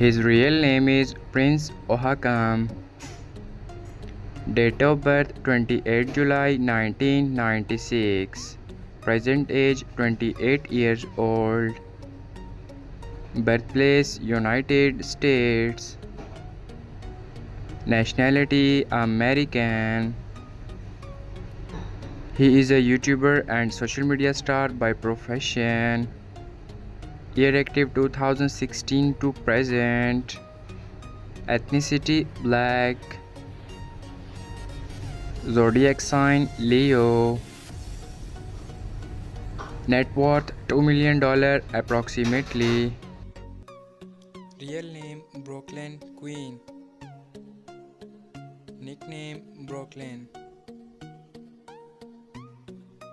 His real name is Prince Ohakam. Date of birth 28 July 1996. Present age 28 years old. Birthplace United States. Nationality American. He is a YouTuber and social media star by profession. Year active 2016 to present. Ethnicity black. Zodiac sign Leo. Net worth $2 million approximately. Real name Brooklyn Queen. Nickname Brooklyn.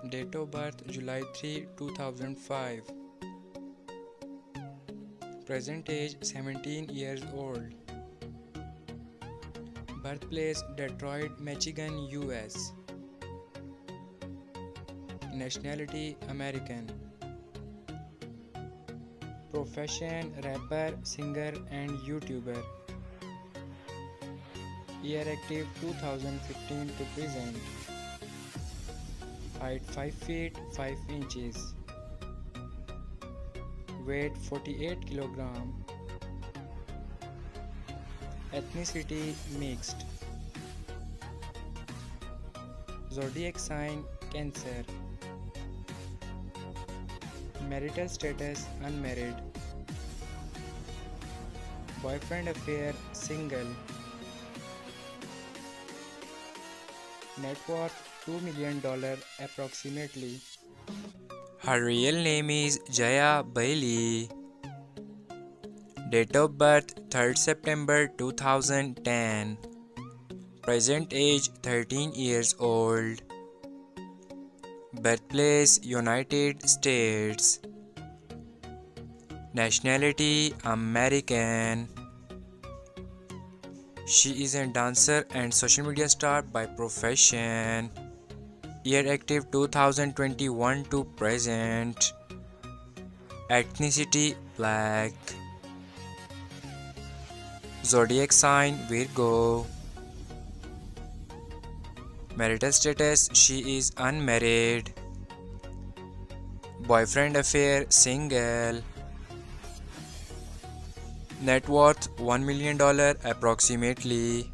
Date of birth July 3, 2005. Present age 17 years old. Birthplace Detroit, Michigan, US. Nationality American. Profession rapper, singer, and YouTuber. Year active 2015 to present. Height 5 feet 5 inches. Weight 48 kg. Ethnicity mixed. Zodiac sign Cancer. Marital status unmarried. Boyfriend affair single. Net worth $2 million approximately. Her real name is Jayah Bailey. Date of birth 3rd September 2010. Present age 13 years old. Birthplace United States. Nationality American. She is a dancer and social media star by profession. Year active 2021 to present. Ethnicity black. Zodiac sign Virgo. Marital status she is unmarried. Boyfriend affair single. Net worth $1 million approximately.